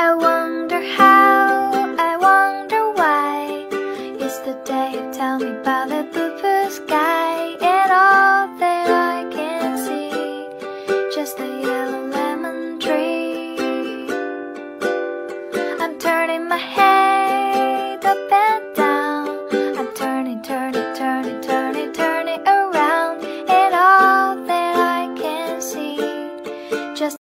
I wonder how, I wonder why. It's the day you tell me about the blue, blue sky And all that I can see. Just a yellow lemon tree. I'm turning my head up and down. I'm turning, turning, turning, turning, turning around And all that I can see. Just